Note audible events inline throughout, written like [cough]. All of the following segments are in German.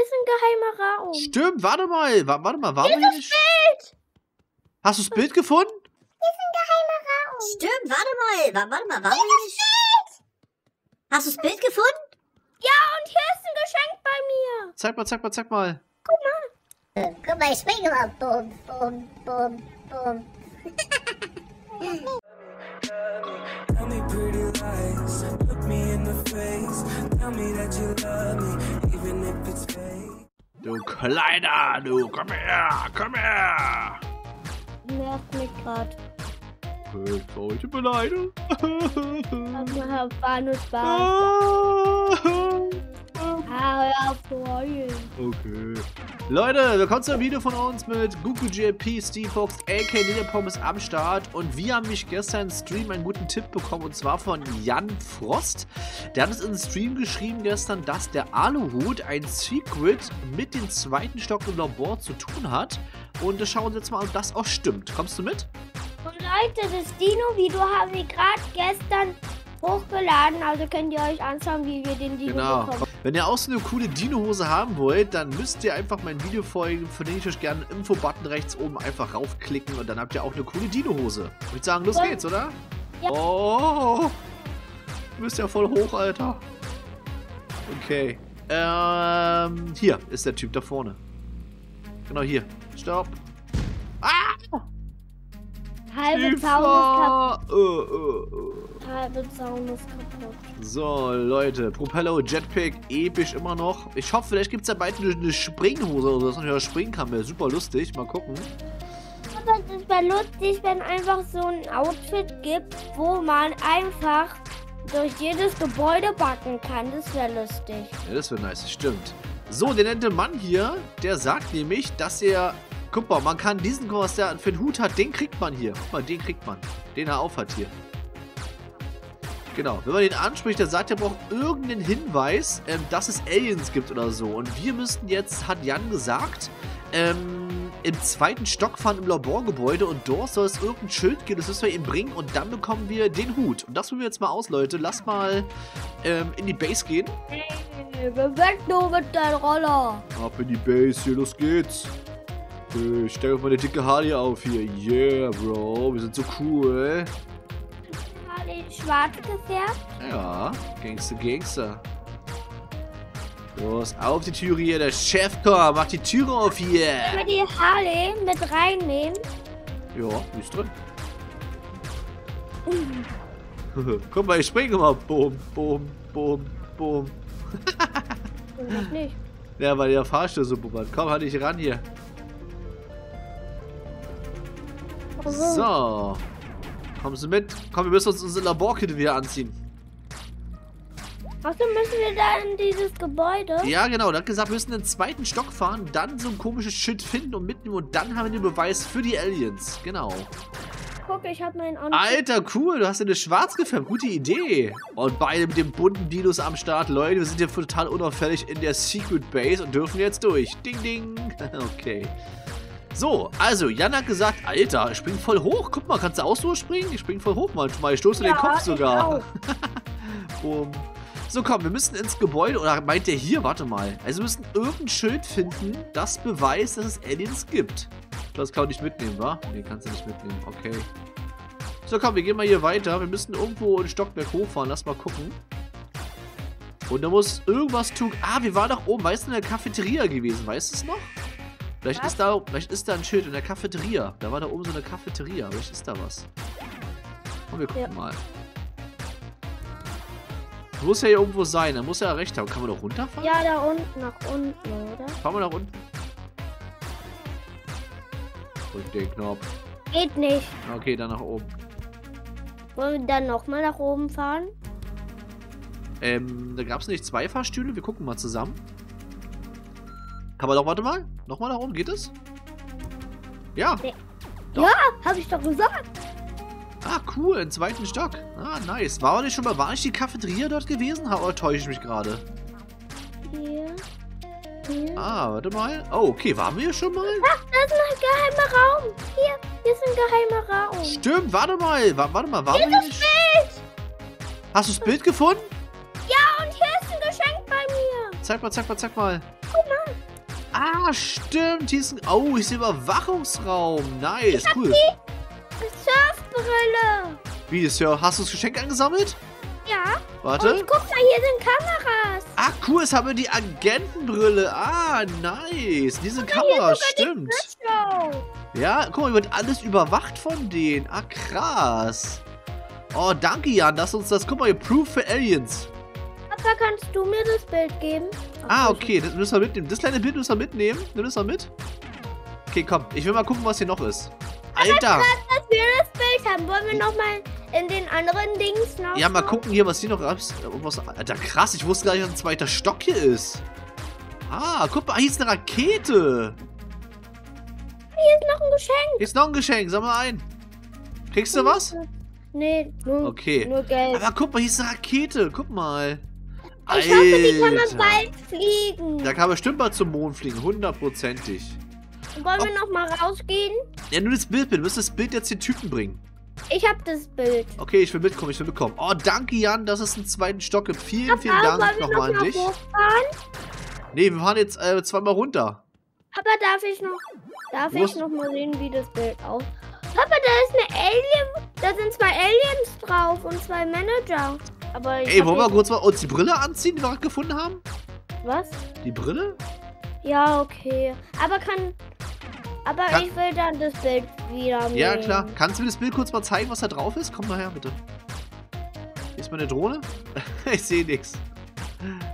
hier ist ein geheimer Raum. Stimmt, warte mal. Wa- Warte mal, waren Hier ist hier das nicht? Hast du das Bild gefunden? Hier ist ein geheimer Raum. Stimmt, warte mal. Wa- Warte mal, waren wir nicht? Hast du das Bild gefunden? Ja, und hier ist ein Geschenk bei mir. Zeig mal, zeig mal, zeig mal. Äh, Guck mal, ich springe mal. Bum, bum, bum, bum. [laughs] Kleiner, du, komm her, komm her. Nervt mich grad. Ich brauche dich beleidigen. Aber war nur Spaß. Ah, Okay. Leute, willkommen zu einem Video von uns mit Goku JP, Steve Fox, AK Ninja Pommes am Start. Und wir haben mich gestern im Stream einen guten Tipp bekommen und zwar von Jan Frost. Der hat uns in den Stream geschrieben gestern, dass der Aluhut ein Secret mit dem zweiten Stock im Labor zu tun hat. Und das schauen wir uns jetzt mal an, ob das auch stimmt. Kommst du mit? Und Leute, das Dino-Video haben wir gerade gestern hochgeladen. Also könnt ihr euch anschauen, wie wir den Dino Genau. bekommen. Wenn ihr auch so eine coole Dino-Hose haben wollt, dann müsst ihr einfach mein Video folgen. Verlinke ich euch gerne im Info-Button rechts oben einfach raufklicken und dann habt ihr auch eine coole Dino-Hose. Ich würde sagen, los Ja. geht's, oder? Ja. Oh, du bist ja voll hoch, Alter. Okay. Ähm, hier ist der Typ da vorne. Genau hier. Stopp. Halbe Zaun ist Tiefer. Äh, äh, äh. kaputt. Halbe Zaun ist kaputt. So, Leute, Propello, Jetpack, episch immer noch. Ich hoffe, vielleicht gibt es ja bald eine, Springhose oder so, dass man springen kann. Wäre super lustig. Mal gucken. Aber es wäre lustig, wenn einfach so ein Outfit gibt, wo man einfach durch jedes Gebäude backen kann. Das wäre lustig. Ja, das wäre nice, stimmt. So, der nette Mann hier, der sagt nämlich, dass er... Guck mal, man kann diesen, mal, was der für einen Hut hat, den kriegt man hier. Guck mal, den kriegt man. Den er aufhat hier. Genau, wenn man den anspricht, dann sagt er, braucht irgendeinen Hinweis, ähm, dass es Aliens gibt oder so. Und wir müssten jetzt, hat Jan gesagt, ähm, im zweiten Stock fahren im Laborgebäude und dort soll es irgendein Schild geben, das müssen wir ihm bringen und dann bekommen wir den Hut. Und das probieren wir jetzt mal aus, Leute. Lasst mal ähm, in die Base gehen. Hey, beweg du mit deinem Roller. Ab in die Base, hier, los geht's. Äh, Ich stelle auf meine dicke Harley auf hier. Yeah, Bro, wir sind so cool. Harley schwarz gefärbt. Ja, Gangster, Gangster. Los, auf die Türe hier, der Chef kommt, mach die Türe auf hier. Wenn wir die Harley mit reinnehmen. Ja, die ist drin. [laughs] Guck mal, ich springe mal. Boom, boom, boom, boom. Noch nicht. [laughs] Ja, weil der Fahrstuhl so bummert. Komm, halt dich ran hier. So. Kommst du mit? Komm, wir müssen uns unsere Laborkette wieder anziehen. Achso, müssen wir da in dieses Gebäude? Ja, genau. Der hat gesagt, wir müssen den zweiten Stock fahren, dann so ein komisches Shit finden und mitnehmen und dann haben wir den Beweis für die Aliens. Genau. Guck, ich habe meinen Anzug. Alter, cool. Du hast ja eine schwarz gefärbt. Gute Idee. Und beide mit den bunten Dinos am Start. Leute, wir sind hier total unauffällig in der Secret Base und dürfen jetzt durch. Ding, ding. [laughs] Okay. So, also, Jan hat gesagt, Alter, ich spring voll hoch. Guck mal, kannst du auch so springen? Ich spring voll hoch manchmal. Ich stoße Ja, den Kopf ich sogar. Boom. [laughs] So, komm, wir müssen ins Gebäude. Oder meint der hier? Warte mal. Also, wir müssen irgendein Schild finden, das beweist, dass es Aliens gibt. Das kann ich nicht mitnehmen, wa? Nee, kannst du nicht mitnehmen. Okay. So, komm, wir gehen mal hier weiter. Wir müssen irgendwo ein Stockwerk hochfahren. Lass mal gucken. Und da muss irgendwas tun. Ah, wir waren doch oben, weißt du, in der Cafeteria gewesen. Weißt du es noch? Vielleicht Was? ist, da, vielleicht ist da ein Schild in der Cafeteria. Da war da oben so eine Cafeteria. Vielleicht ist da was. Und wir gucken Ja. mal. Muss ja hier irgendwo sein. Da muss er ja recht haben. Kann man doch runterfahren? Ja, da unten, nach unten, oder? Fahren wir nach unten. Und den Knopf. Geht nicht. Okay, dann nach oben. Wollen wir dann nochmal nach oben fahren? Ähm, da gab es nicht zwei Fahrstühle. Wir gucken mal zusammen. Kann man doch, warte mal. Nochmal nach oben, geht es? Ja. Nee. Doch. Ja, hab ich doch gesagt. Ah, cool, im zweiten Stock. Ah, nice. War nicht schon mal, war nicht die Cafeteria dort gewesen? Oder täusche ich mich gerade? Hier. Hier. Ah, warte mal. Oh, okay, waren wir hier schon mal? Ach, da ist ein geheimer Raum. Hier, hier ist ein geheimer Raum. Stimmt, warte mal. Wa warte mal, waren wir hier nicht? Bild. Hast du das Bild gefunden? Ja, und hier ist ein Geschenk bei mir. Zeig mal, zeig mal, zeig mal. Ah, stimmt. Hier ist ein... Oh, hier ist ein Überwachungsraum. Nice, cool. Surfbrille. Wie ist ja? Hast du das Geschenk angesammelt? Ja. Warte. Und guck mal, hier sind Kameras. Ah, cool, jetzt haben wir die Agentenbrille. Ah, nice. Diese Kamera, stimmt. Show. Ja, guck mal, wird alles überwacht von denen. Ah, krass. Oh, danke, Jan, dass uns das... Guck mal, hier, Proof für Aliens. Papa, kannst du mir das Bild geben? Ah, okay, das müssen wir mitnehmen. Das kleine Bild müssen wir mitnehmen. Nimm das mal mit. Okay, komm. Ich will mal gucken, was hier noch ist. Alter. Dass wir das Bild haben, wollen wir nochmal in den anderen Dings noch? Ja, mal gucken hier, was hier noch ist. Alter, krass. Ich wusste gar nicht, dass ein zweiter Stock hier ist. Ah, guck mal, hier ist eine Rakete. Hier ist noch ein Geschenk. Hier ist noch ein Geschenk. Sag mal ein. Kriegst du was? Nee, nur, Okay. nur Geld. Aber guck mal, hier ist eine Rakete. Guck mal. Ich hoffe, die kann man Alter. bald fliegen. Da kann man bestimmt mal zum Mond fliegen. Hundertprozentig. Wollen wir noch mal rausgehen? Ja, nur das Bild mit. Du musst das Bild jetzt den Typen bringen. Ich hab das Bild. Okay, ich will mitkommen, ich will mitkommen. Oh, danke, Jan, dass es einen zweiten Stock gibt. Vielen, vielen Papa, Dank wollen wir nochmal noch an dich. hochfahren? Nee, wir fahren jetzt äh, zweimal runter. Papa, darf ich noch, darf Wo ich noch mal sehen, wie das Bild aussieht? Papa, da ist eine Alien, da sind zwei Aliens drauf und zwei Manager. Aber ich Ey, wollen wir kurz mal uns die Brille anziehen, die wir gerade gefunden haben? Was? Die Brille? Ja, okay. Aber kann, aber Kann- ich will dann das Bild wieder Ja, nehmen. klar. Kannst du mir das Bild kurz mal zeigen, was da drauf ist? Komm mal her, bitte. Hier ist meine Drohne. [laughs] ich sehe nichts.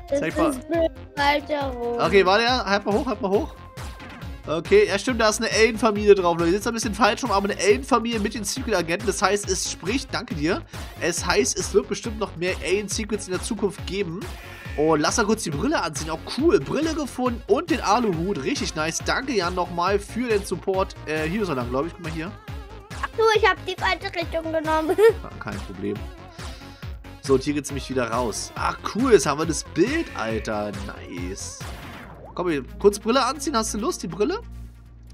Das Zeig mal. Bild rum. Okay, warte, ja. Halt mal hoch, halt mal hoch. Okay, ja stimmt, da ist eine Alien-Familie drauf. Leute. Jetzt ein bisschen falsch rum, aber eine Alien-Familie mit den Secret-Agenten. Das heißt, es spricht, danke dir. Es heißt, es wird bestimmt noch mehr Alien-Secrets in der Zukunft geben. Und lass mal kurz die Brille anziehen. Auch cool. Brille gefunden und den Aluhut. Richtig nice. Danke, Jan, nochmal für den Support. Äh, hier ist er lang, glaube ich. Guck mal hier. Ach du, ich habe die falsche Richtung genommen. [laughs] Ah, Kein Problem. So, und hier geht's nämlich wieder raus. Ach, cool. Jetzt haben wir das Bild, Alter. Nice. Komm, hier, kurz Brille anziehen. Hast du Lust, die Brille?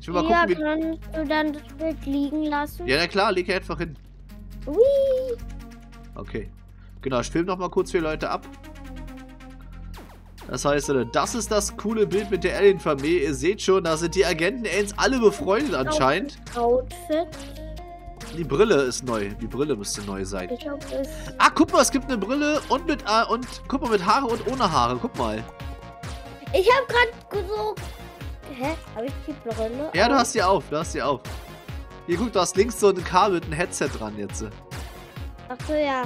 Ich will mal ja, gucken, wie... kannst du dann das Bild liegen lassen? Ja, na klar, leg hier einfach hin. Ui. Okay. Genau, ich film noch mal kurz für die Leute ab. Das heißt, Leute, das ist das coole Bild mit der Alien-Familie. Ihr seht schon, da sind die Agenten-Aliens alle befreundet anscheinend. Outfit. Die Brille ist neu. Die Brille müsste neu sein. Ich hab es. Ah, guck mal, es gibt eine Brille und mit, äh, und guck mal, mit Haare und ohne Haare. Guck mal. Ich hab grad so. Hä? Hab ich die Brille? Ja, du hast sie auf, du hast sie auf. Hier, guck, du hast links so ein Kabel mit einem Headset dran jetzt. Ach so, ja.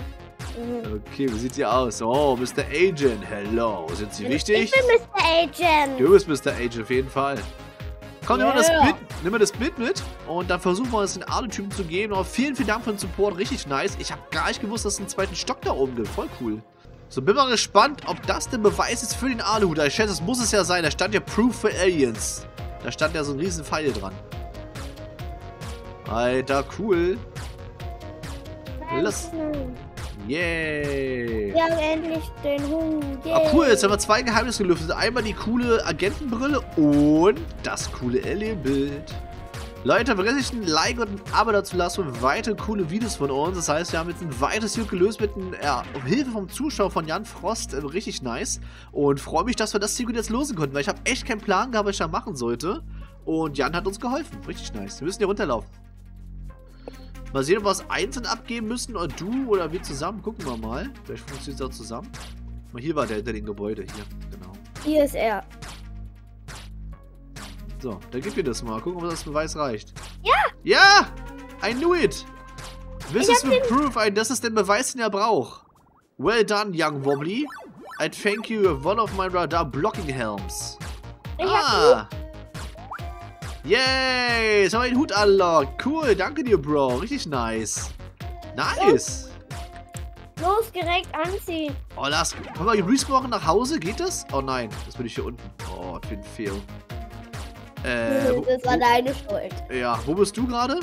Mhm. Okay, wie sieht sie aus? Oh, Mr. Agent, hello. Sind Sie wichtig? Ich bin Mr. Agent. Du bist Mr. Agent auf jeden Fall. Komm, nimm mal das. Bild, nimm mal das Bild mit und dann versuchen wir es den Alutypen zu geben. Aber vielen, vielen Dank für den Support, richtig nice. Ich habe gar nicht gewusst, dass es einen zweiten Stock da oben gibt. Voll cool. So, bin mal gespannt, ob das der Beweis ist für den Aluhut. Ich schätze, das muss es ja sein. Da stand ja Proof for Aliens. Da stand ja so ein riesen Pfeil dran. Alter, cool. Lass- Yay. Wir haben endlich den Hund. Ah, cool, jetzt haben wir zwei Geheimnisse gelüftet. Einmal die coole Agentenbrille und das coole Alien-Bild. Leute, vergesst nicht ein Like und ein Abo dazu lassen und weitere coole Videos von uns. Das heißt, wir haben jetzt ein weiteres Hier gelöst mit ein, ja, Hilfe vom Zuschauer von Jan Frost. Äh, richtig nice. Und freue mich, dass wir das Secret jetzt losen konnten, weil ich habe echt keinen Plan gehabt, was ich da machen sollte. Und Jan hat uns geholfen. Richtig nice. Wir müssen hier runterlaufen. Mal sehen, ob wir es einzeln abgeben müssen oder du oder wir zusammen. Gucken wir mal. Vielleicht funktioniert es auch zusammen. Mal hier war der hinter dem Gebäude. Hier, genau. Hier ist er. So, dann gib mir das mal. Gucken, ob das Beweis reicht. Ja! Ja! I knew it! This is the proof. Ein, das ist der Beweis, den er braucht. Well done, young Wobbly. I thank you of one of my radar blocking helms. Ich ah! Yay! Jetzt haben wir den Hut unlocked. Cool, danke dir, Bro. Richtig nice. Nice! los direkt anziehen. Oh, lass. Können wir respawn nach Hause? Geht das? Oh nein, das bin ich hier unten. Oh, für ein Fail. Äh, wo, das war deine Schuld. ja, wo bist du gerade?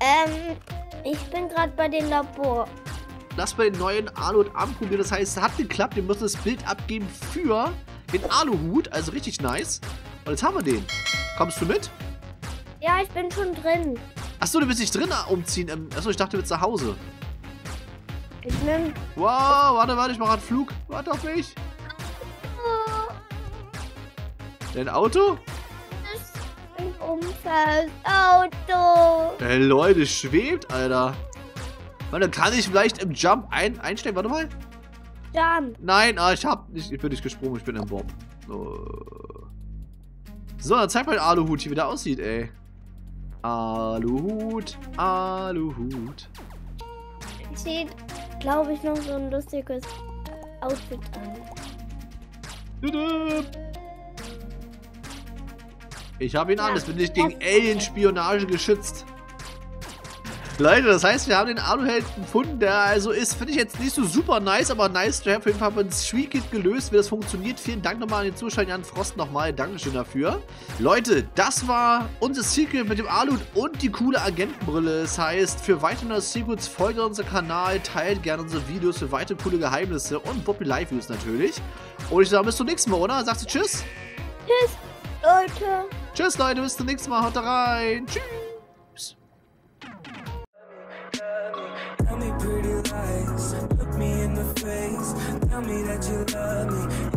Ähm, ich bin gerade bei dem Labor. Lass mal den neuen Aluhut anprobieren. Das heißt, es hat geklappt. Wir müssen das Bild abgeben für den Aluhut. Also richtig nice. Und jetzt haben wir den. Kommst du mit? Ja, ich bin schon drin. Achso, du willst dich drin umziehen. Ähm, Achso, ich dachte, du willst nach Hause. Ich nehm. Wow, warte, warte, ich mache einen Flug. Warte auf mich. Dein Auto? Umfällt. Auto. Ey, Leute, schwebt, Alter. Warte, kann ich vielleicht im Jump ein einsteigen? Warte mal. Jump. Nein, ah, ich hab nicht, ich bin nicht gesprungen, ich bin im Bob. So. dann zeig mal den Aluhut wie der aussieht, ey. Aluhut, Aluhut. Sieht, glaube ich, noch so ein lustiges Outfit an. Tudum. Ich habe ihn an, das bin ich gegen Alien-Spionage geschützt. Leute, das heißt, wir haben den Aluheld gefunden, der also ist, finde ich jetzt nicht so super nice, aber nice to have. Auf jeden Fall haben wir das Street-Kit gelöst, wie das funktioniert. Vielen Dank nochmal an den Zuschauer Jan Frost nochmal. Dankeschön dafür. Leute, das war unser Secret mit dem Aluhut und die coole Agentenbrille. Das heißt, für weitere Secrets folgt unser Kanal, teilt gerne unsere Videos für weitere coole Geheimnisse und Bobby Live-Views natürlich. Und ich sage bis zum nächsten Mal, oder? Sagst du Tschüss? Tschüss, Leute. Tschüss, Leute, bis zum nächsten Mal. Haut rein. Tschüss. Tell me pretty lies, look me in the face. Tell me that you love me,